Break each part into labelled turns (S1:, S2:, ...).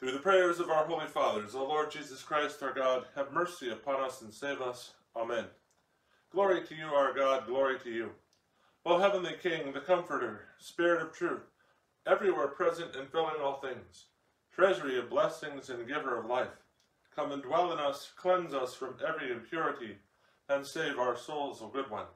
S1: Through the prayers of our holy fathers, O Lord Jesus Christ, our God, have mercy upon us and save us. Amen. Glory to you, our God, glory to you. O heavenly King, the Comforter, Spirit of truth, everywhere present and filling all things, treasury of blessings and giver of life, come and dwell in us, cleanse us from every impurity, and save our souls, O good one.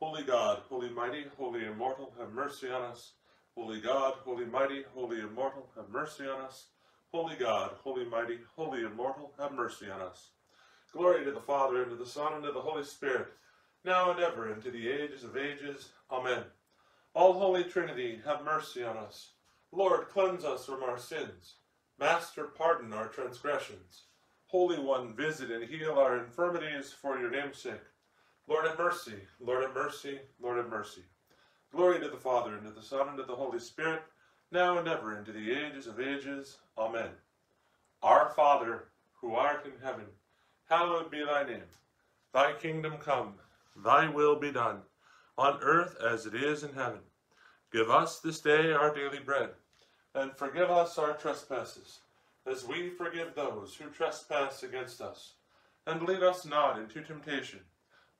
S1: Holy God, holy mighty, holy immortal, have mercy on us. Holy God, holy mighty, holy immortal, have mercy on us. Holy God, holy mighty, holy immortal, have mercy on us. Glory to the Father, and to the Son, and to the Holy Spirit, now and ever, and to the ages of ages. Amen. All Holy Trinity, have mercy on us. Lord, cleanse us from our sins. Master, pardon our transgressions. Holy One, visit and heal our infirmities for your name's sake. Lord have mercy, Lord have mercy, Lord have mercy. Glory to the Father, and to the Son, and to the Holy Spirit, now and ever, and to the ages of ages. Amen. Our Father, who art in heaven, hallowed be thy name. Thy kingdom come, thy will be done, on earth as it is in heaven. Give us this day our daily bread, and forgive us our trespasses, as we forgive those who trespass against us. And lead us not into temptation,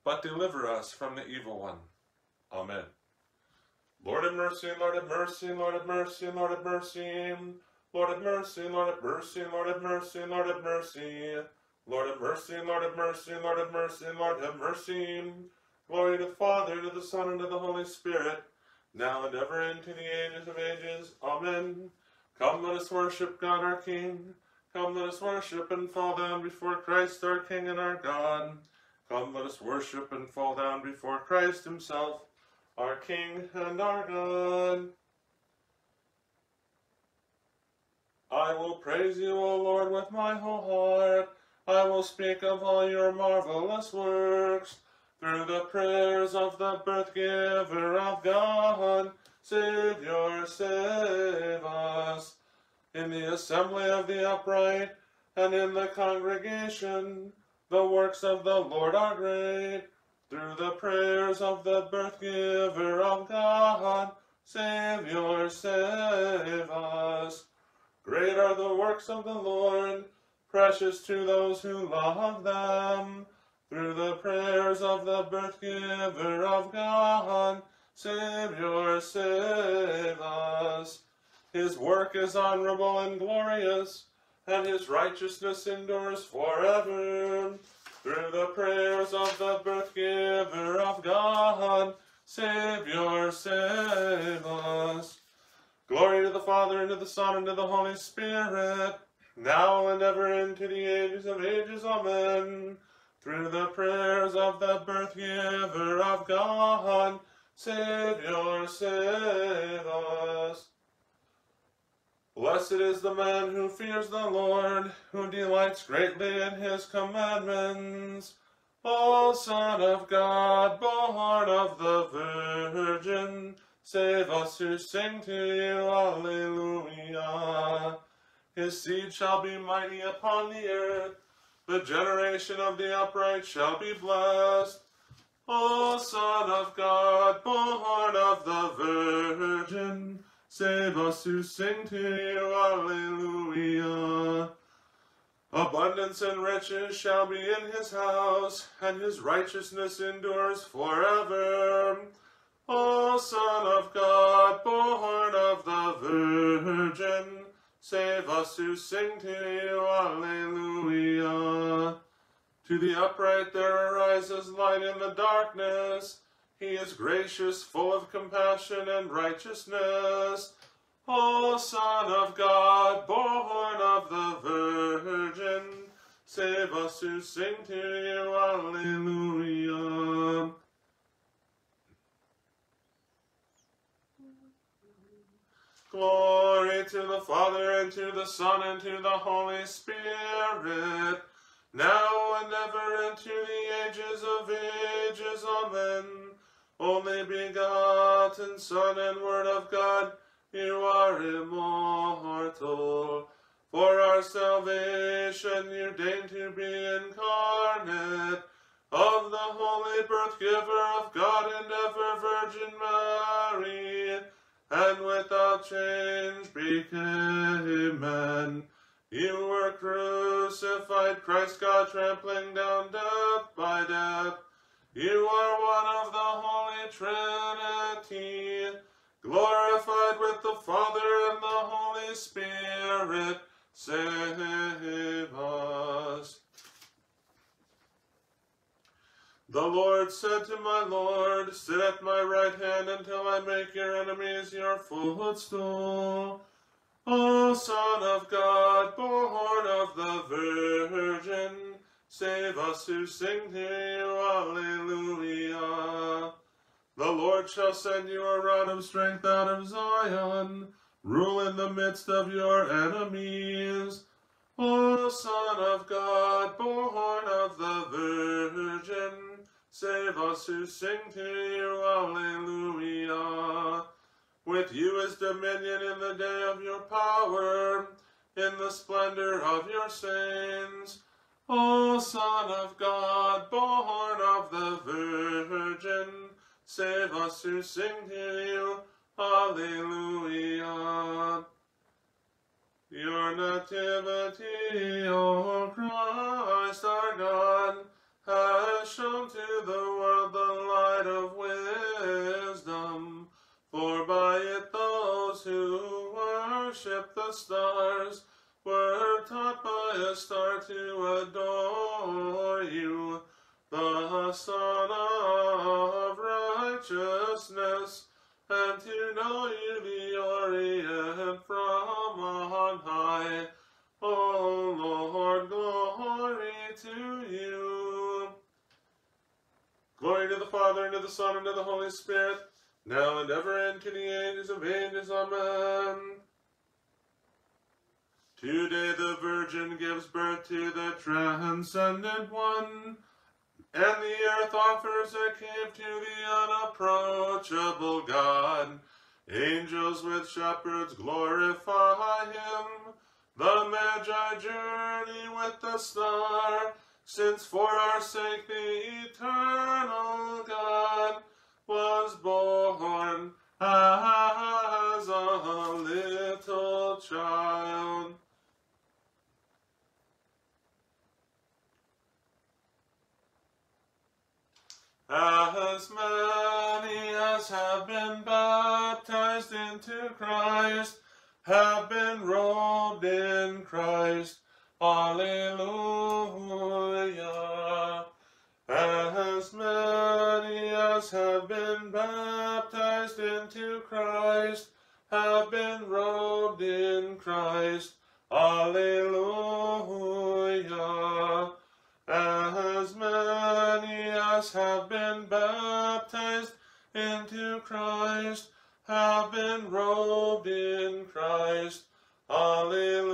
S1: but deliver us from the evil one. Amen. Lord have mercy, Lord have mercy, Lord have mercy, Lord have mercy. Lord have mercy, Lord have mercy, Lord have mercy, Lord have mercy. Lord have mercy, Lord have mercy, Lord have mercy, Lord have mercy. Glory to the Father, to the Son, and to the Holy Spirit, now and ever into the ages of ages. Amen. Come, let us worship God our King. Come, let us worship and fall down before Christ our King and our God. Come, let us worship and fall down before Christ himself our King and our God. I will praise you, O Lord, with my whole heart. I will speak of all your marvelous works. Through the prayers of the birth giver of God, Savior, save us. In the assembly of the upright, and in the congregation, the works of the Lord are great. Through the prayers of the birth giver of God, Savior, save us. Great are the works of the Lord, precious to those who love them. Through the prayers of the birth giver of God, Savior, save us. His work is honorable and glorious, and his righteousness endures forever. Through the prayers of the birth giver of God, Savior, save us. Glory to the Father, and to the Son, and to the Holy Spirit, now and ever into the ages of ages. Amen. Through the prayers of the birth giver of God, Savior, save us. Blessed is the man who fears the Lord, who delights greatly in his commandments. O Son of God, born of the Virgin, save us who sing to you, Alleluia. His seed shall be mighty upon the earth, the generation of the upright shall be blessed. Us who sing to you, Alleluia. Abundance and riches shall be in his house, and his righteousness endures forever. O Son of God, born of the Virgin, save us who sing to you, Alleluia. To the upright there arises light in the darkness, he is gracious, full of compassion and righteousness. O Son of God, born of the Virgin, save us who sing to you, Alleluia. Glory to the Father, and to the Son, and to the Holy Spirit, now and ever, and to the ages of ages. Amen only begotten Son and Word of God, you are immortal. For our salvation you deign to be incarnate, of the holy birth giver of God and ever Virgin Mary, and without change became man, You were crucified, Christ God trampling down death by death. You are one Father and the Holy Spirit. Save us. The Lord said to my Lord, Sit at my right hand until I make your enemies your footstool. O Son of God, born of the Virgin, save us who sing to you, Alleluia. The Lord shall send you a rod of strength out of Zion, rule in the midst of your enemies. O Son of God, born of the Virgin, save us who sing to you, Alleluia. With you is dominion in the day of your power, in the splendor of your saints. O Son of God, born of the Virgin, save us who sing to you. Alleluia. Your nativity, O Christ our God, has shown to the world the light of wisdom. For by it those who worship the stars were taught by a star to adore you, the Sun righteousness, and to know you, the Orient from on high. O Lord, glory to you. Glory to the Father, and to the Son, and to the Holy Spirit, now and ever, and to the ages of ages. Amen. Today the Virgin gives birth to the transcendent one, and the earth offers a cave to the unapproachable God. Angels with shepherds glorify him. The Magi journey with the star, since for our sake the eternal into Christ have been robed in Christ. Alleluia. As many as have been baptized into Christ have been robed in Christ. Alleluia. As many as have been baptized into Christ have been robed in Christ. Alleluia.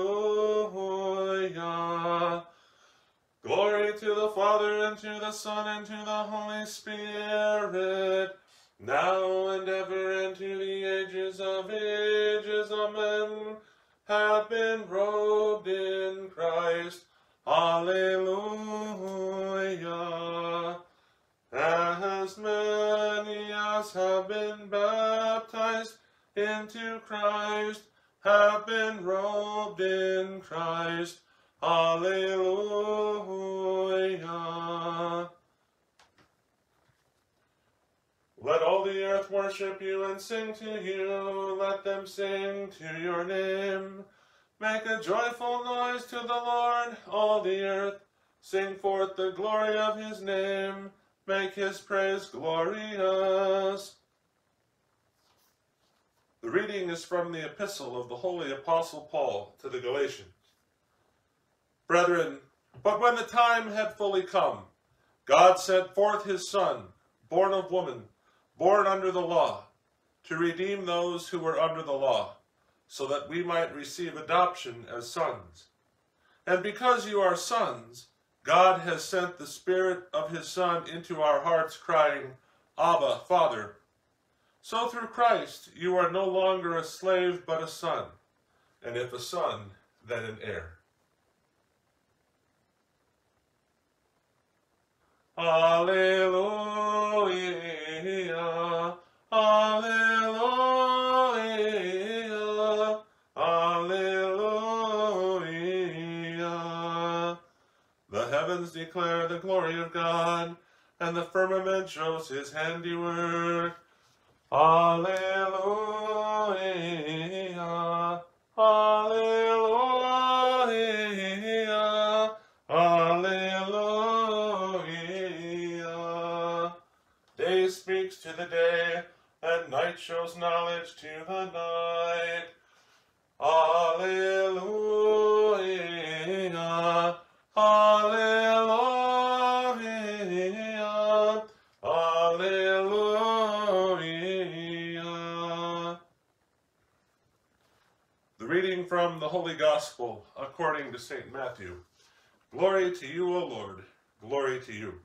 S1: Glory to the Father, and to the Son, and to the Holy Spirit, now and ever, and to the ages of ages. Amen. Have been robed in Christ. Alleluia. As many as have been baptized into Christ have been robed in Christ. Alleluia. Let all the earth worship you and sing to you. Let them sing to your name. Make a joyful noise to the Lord, all the earth. Sing forth the glory of his name. Make his praise glorious. The reading is from the epistle of the Holy Apostle Paul to the Galatians. Brethren, but when the time had fully come, God sent forth his Son, born of woman, born under the law, to redeem those who were under the law, so that we might receive adoption as sons. And because you are sons, God has sent the Spirit of his Son into our hearts, crying, Abba, Father. So through Christ you are no longer a slave, but a son, and if a son, then an heir. Alleluia, Alleluia. The glory of God, and the firmament shows his handiwork. Alleluia, Alleluia, Alleluia. Day speaks to the day, and night shows knowledge to the night. Alleluia, Alleluia, Holy Gospel according to St. Matthew. Glory to you, O Lord. Glory to you.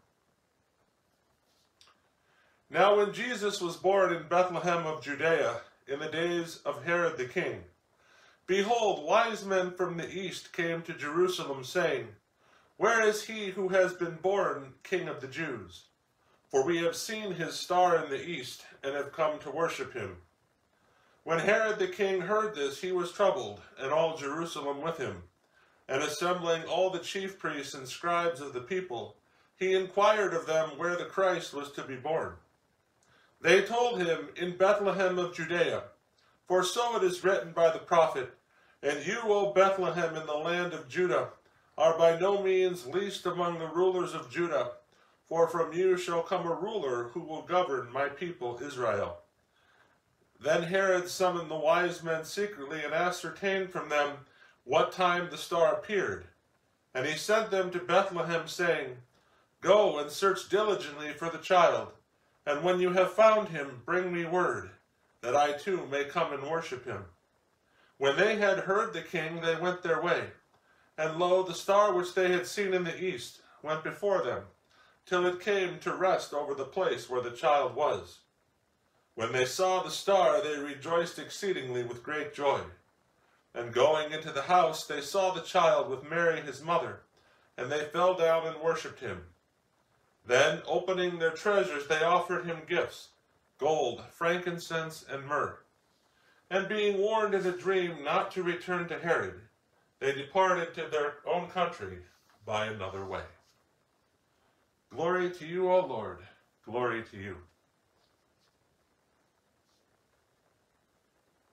S1: Now when Jesus was born in Bethlehem of Judea, in the days of Herod the king, behold, wise men from the east came to Jerusalem, saying, Where is he who has been born King of the Jews? For we have seen his star in the east, and have come to worship him. When Herod the king heard this, he was troubled, and all Jerusalem with him. And assembling all the chief priests and scribes of the people, he inquired of them where the Christ was to be born. They told him, In Bethlehem of Judea, for so it is written by the prophet, And you, O Bethlehem, in the land of Judah, are by no means least among the rulers of Judah, for from you shall come a ruler who will govern my people Israel. Then Herod summoned the wise men secretly and ascertained from them what time the star appeared. And he sent them to Bethlehem, saying, Go and search diligently for the child, and when you have found him, bring me word, that I too may come and worship him. When they had heard the king, they went their way. And lo, the star which they had seen in the east went before them, till it came to rest over the place where the child was. When they saw the star, they rejoiced exceedingly with great joy. And going into the house, they saw the child with Mary his mother, and they fell down and worshipped him. Then, opening their treasures, they offered him gifts gold, frankincense, and myrrh. And being warned in a dream not to return to Herod, they departed to their own country by another way. Glory to you, O Lord. Glory to you.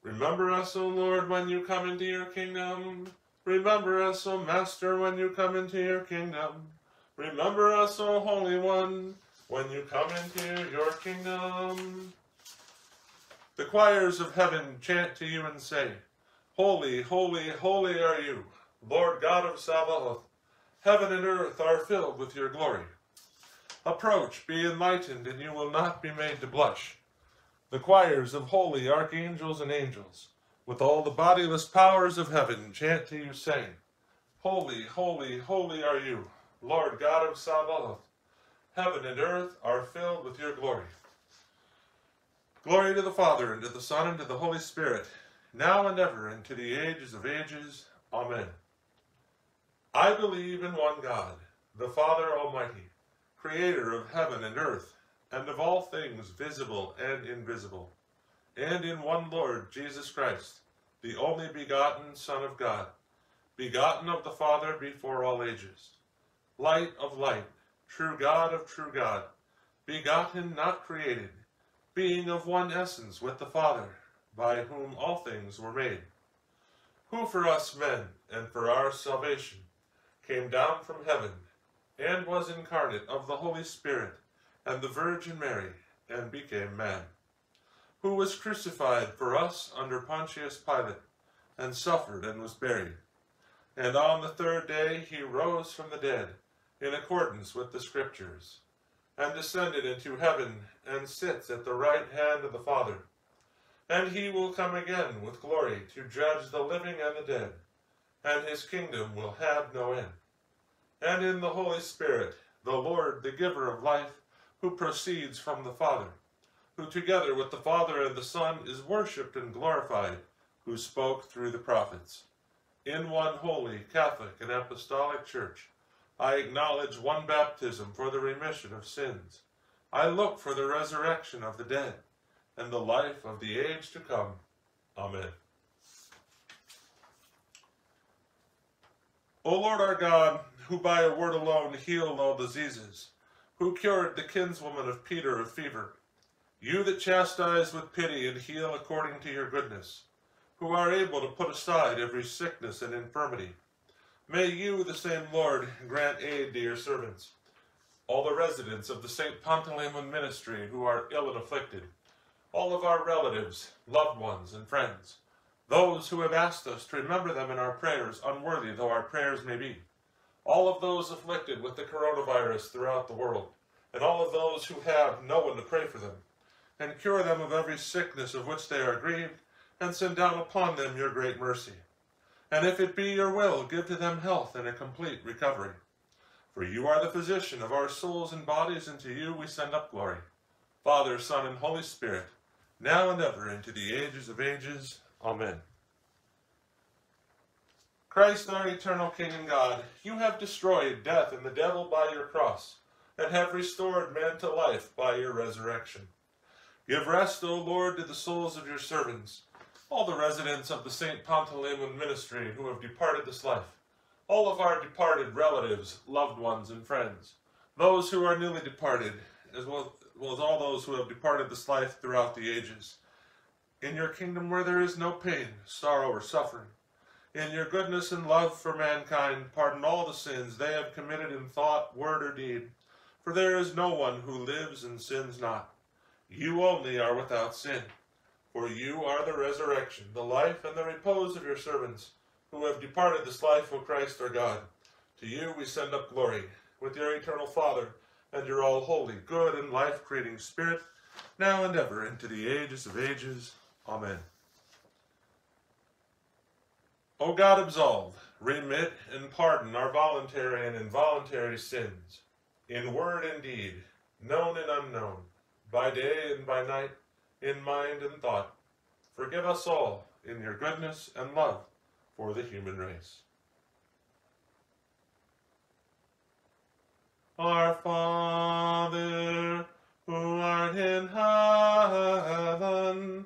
S1: Remember us, O Lord, when you come into your kingdom. Remember us, O Master, when you come into your kingdom. Remember us, O Holy One, when you come into your kingdom. The choirs of heaven chant to you and say, Holy, holy, holy are you, Lord God of Sabaoth. Heaven and earth are filled with your glory. Approach, be enlightened, and you will not be made to blush. The choirs of holy archangels and angels, with all the bodiless powers of heaven, chant to you, saying, Holy, holy, holy are you, Lord God of Sabaoth. Heaven and earth are filled with your glory. Glory to the Father, and to the Son, and to the Holy Spirit, now and ever, and to the ages of ages. Amen. I believe in one God, the Father Almighty, creator of heaven and earth, and of all things visible and invisible, and in one Lord Jesus Christ, the only begotten Son of God, begotten of the Father before all ages, light of light, true God of true God, begotten, not created, being of one essence with the Father, by whom all things were made, who for us men and for our salvation came down from heaven, and was incarnate of the Holy Spirit and the Virgin Mary, and became man, who was crucified for us under Pontius Pilate, and suffered and was buried. And on the third day he rose from the dead, in accordance with the Scriptures, and descended into heaven, and sits at the right hand of the Father. And he will come again with glory to judge the living and the dead, and his kingdom will have no end. And in the Holy Spirit, the Lord, the giver of life, who proceeds from the Father, who together with the Father and the Son is worshipped and glorified, who spoke through the prophets. In one holy, Catholic, and Apostolic Church, I acknowledge one baptism for the remission of sins. I look for the resurrection of the dead and the life of the age to come. Amen. O Lord our God, who by a word alone healed all diseases, who cured the kinswoman of Peter of fever, you that chastise with pity and heal according to your goodness, who are able to put aside every sickness and infirmity, may you, the same Lord, grant aid to your servants, all the residents of the St. Panteleimon ministry who are ill and afflicted, all of our relatives, loved ones, and friends, those who have asked us to remember them in our prayers, unworthy though our prayers may be, all of those afflicted with the coronavirus throughout the world, and all of those who have no one to pray for them, and cure them of every sickness of which they are grieved, and send down upon them your great mercy. And if it be your will, give to them health and a complete recovery. For you are the physician of our souls and bodies, and to you we send up glory. Father, Son, and Holy Spirit, now and ever, into the ages of ages. Amen. Christ, our eternal King and God, you have destroyed death and the devil by your cross, and have restored man to life by your resurrection. Give rest, O Lord, to the souls of your servants, all the residents of the St. Panteleimon ministry who have departed this life, all of our departed relatives, loved ones, and friends, those who are newly departed, as well, well as all those who have departed this life throughout the ages. In your kingdom where there is no pain, sorrow, or suffering, in your goodness and love for mankind, pardon all the sins they have committed in thought, word, or deed. For there is no one who lives and sins not. You only are without sin. For you are the resurrection, the life, and the repose of your servants, who have departed this life, O Christ our God. To you we send up glory, with your eternal Father, and your all holy, good, and life creating Spirit, now and ever, into the ages of ages. Amen. O God, absolve, remit, and pardon our voluntary and involuntary sins, in word and deed, known and unknown, by day and by night, in mind and thought. Forgive us all in your goodness and love for the human race. Our Father, who art in heaven,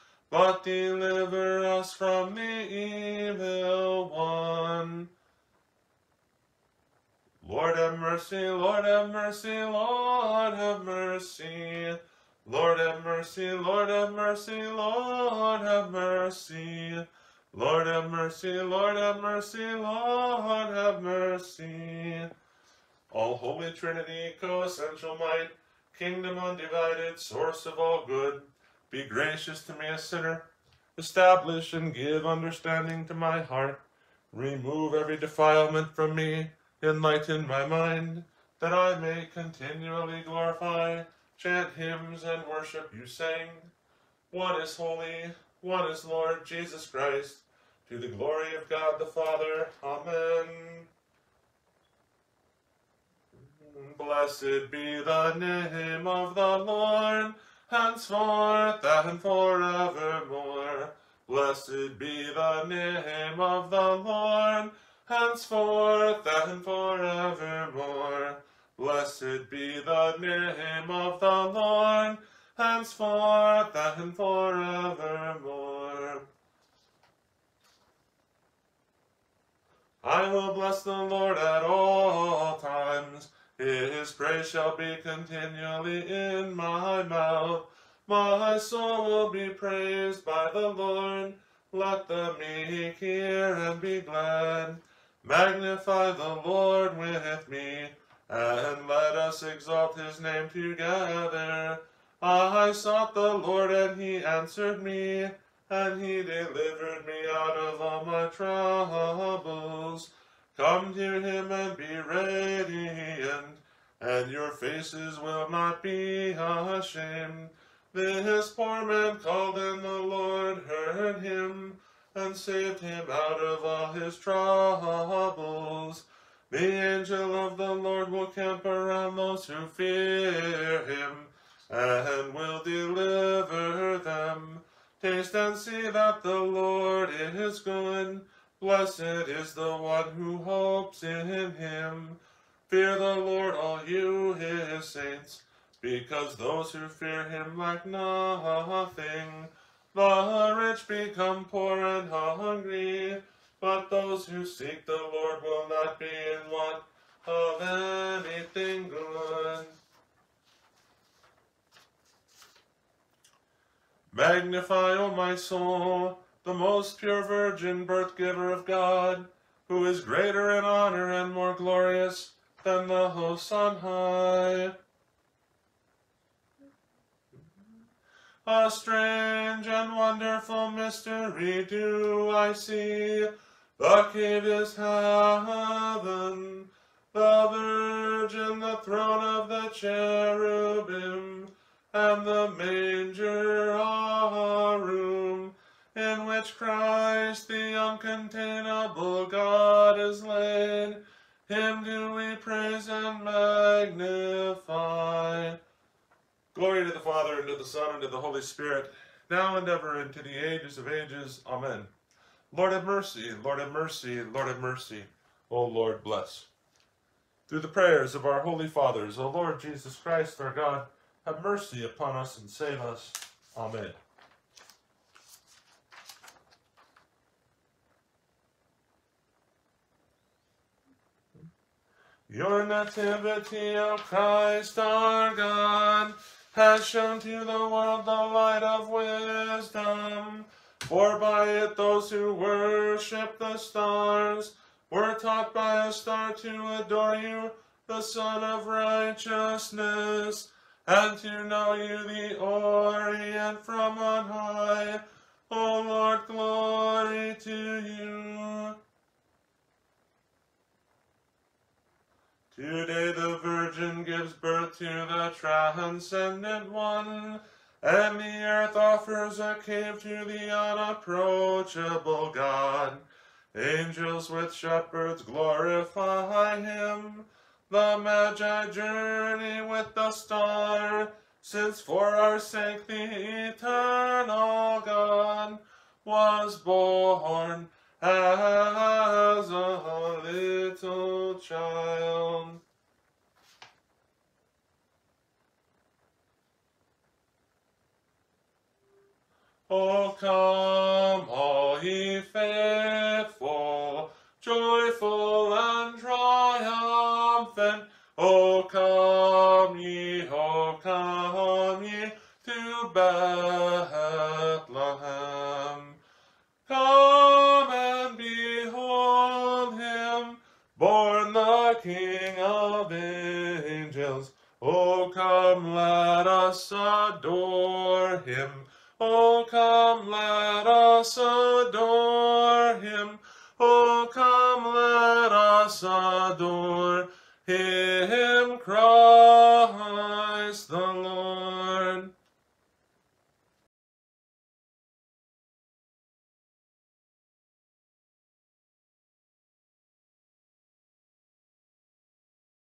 S1: but deliver us from the evil one. Lord have mercy, Lord have mercy, Lord have mercy. Lord have mercy, Lord have mercy, Lord have mercy. Lord have mercy, Lord have mercy, Lord have mercy. All Holy Trinity, co-essential might, kingdom undivided, source of all good, be gracious to me, a sinner. Establish and give understanding to my heart. Remove every defilement from me. Enlighten my mind, that I may continually glorify, chant hymns, and worship you, saying, One is holy, one is Lord Jesus Christ, to the glory of God the Father. Amen. Blessed be the name of the Lord henceforth and forevermore. Blessed be the name of the Lord, henceforth and forevermore. Blessed be the name of the Lord, henceforth and forevermore. I will bless the Lord at all times. His praise shall be continually in my mouth. My soul will be praised by the Lord. Let the meek hear and be glad. Magnify the Lord with me, and let us exalt his name together. I sought the Lord, and he answered me, and he delivered me out of all my troubles. Come to him and be radiant, and your faces will not be ashamed. This poor man called, and the Lord heard him, and saved him out of all his troubles. The angel of the Lord will camp around those who fear him and will deliver them. Taste and see that the Lord is good. Blessed is the one who hopes in him. Fear the Lord, all you his saints, because those who fear him lack nothing. The rich become poor and hungry, but those who seek the Lord will not be in want of anything good. Magnify, O my soul, the most pure virgin birth giver of God, who is greater in honor and more glorious than the hosts on high. A strange and wonderful mystery do I see. The cave is heaven, the Virgin, the throne of the cherubim, and the manger a room in which Christ, the uncontainable God, is laid. Him do we praise and magnify. Glory to the Father, and to the Son, and to the Holy Spirit, now and ever, and to the ages of ages. Amen. Lord have mercy, Lord have mercy, Lord have mercy. O Lord, bless. Through the prayers of our holy fathers, O Lord Jesus Christ, our God, have mercy upon us and save us. Amen. Your nativity, O Christ our God, has shown to the world the light of wisdom. For by it those who worship the stars were taught by a star to adore you, the Sun of righteousness, and to know you, the Orient from on high. O Lord, glory to you. Today the Virgin gives birth to the transcendent one, and the earth offers a cave to the unapproachable God. Angels with shepherds glorify him. The Magi journey with the star, since for our sake the eternal God was born as a little child. Oh, come, all ye faithful, joyful and triumphant. Oh, come ye, oh, come ye to Bethlehem. Come, let us adore him. Oh, come, let us adore him. Oh, come, let us adore him.